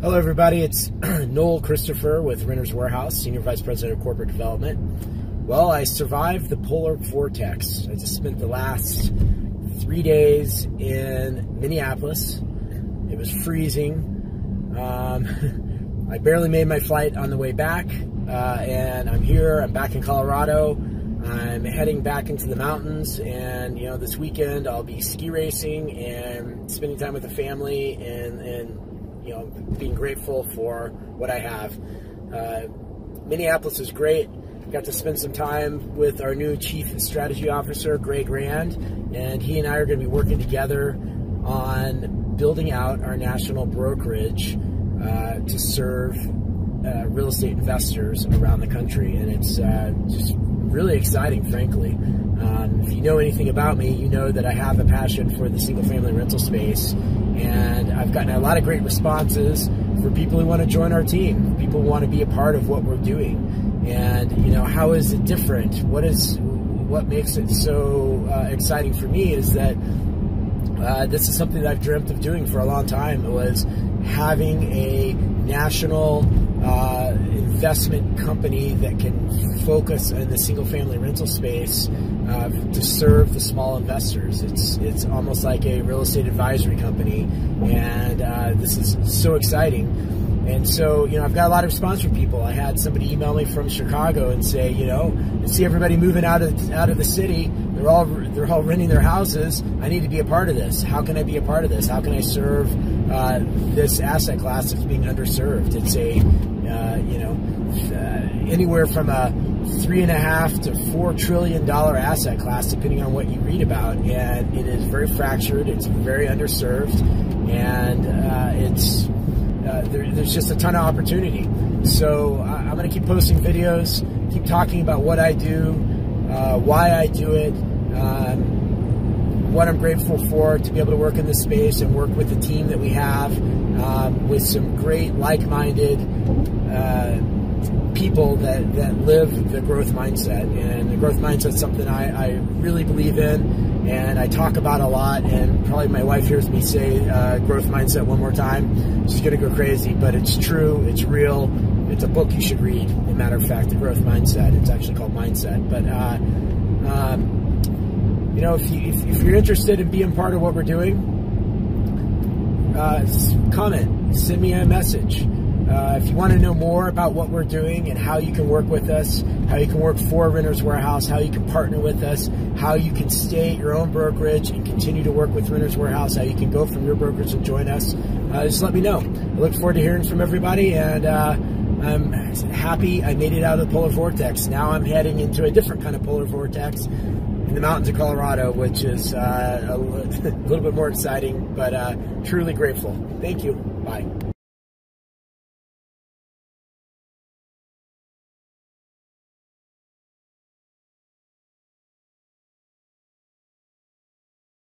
Hello, everybody. It's Noel Christopher with Renters Warehouse, Senior Vice President of Corporate Development. Well, I survived the polar vortex. I just spent the last three days in Minneapolis. It was freezing. Um, I barely made my flight on the way back, uh, and I'm here. I'm back in Colorado. I'm heading back into the mountains, and you know, this weekend I'll be ski racing and spending time with the family and and you know, being grateful for what I have. Uh, Minneapolis is great. Got to spend some time with our new Chief Strategy Officer, Greg Rand, and he and I are going to be working together on building out our national brokerage uh, to serve uh, real estate investors around the country. And it's uh, just really exciting, frankly. Um, if you know anything about me, you know that I have a passion for the single family rental space and I've gotten a lot of great responses for people who want to join our team. People want to be a part of what we're doing. And, you know, how is it different? What is, what makes it so uh, exciting for me is that uh, this is something that I've dreamt of doing for a long time. It was having a national uh, investment company that can focus in the single family rental space uh, to serve the small investors. It's it's almost like a real estate advisory company, and uh, this is so exciting. And so, you know, I've got a lot of response from people. I had somebody email me from Chicago and say, you know, I see everybody moving out of out of the city. They're all they're all renting their houses. I need to be a part of this. How can I be a part of this? How can I serve uh, this asset class that's being underserved? It's a uh, you know uh, anywhere from a three and a half to four trillion dollar asset class, depending on what you read about, and it is very fractured. It's very underserved, and uh, it's uh, there, there's just a ton of opportunity. So I'm going to keep posting videos, keep talking about what I do, uh, why I do it. Um, what I'm grateful for to be able to work in this space and work with the team that we have um, with some great like-minded uh, people that, that live the growth mindset. And the growth mindset is something I, I really believe in and I talk about a lot. And probably my wife hears me say uh, growth mindset one more time. She's going to go crazy, but it's true, it's real. It's a book you should read, as a matter of fact, The Growth Mindset. It's actually called Mindset. But, uh, um, you know, if, you, if, you're interested in being part of what we're doing, uh, comment, send me a message. Uh, if you want to know more about what we're doing and how you can work with us, how you can work for Renters Warehouse, how you can partner with us, how you can stay at your own brokerage and continue to work with Renters Warehouse, how you can go from your brokerage and join us, uh, just let me know. I look forward to hearing from everybody and uh, I'm happy I made it out of the polar vortex. Now I'm heading into a different kind of polar vortex in the mountains of Colorado, which is uh, a little bit more exciting, but uh, truly grateful. Thank you. Bye.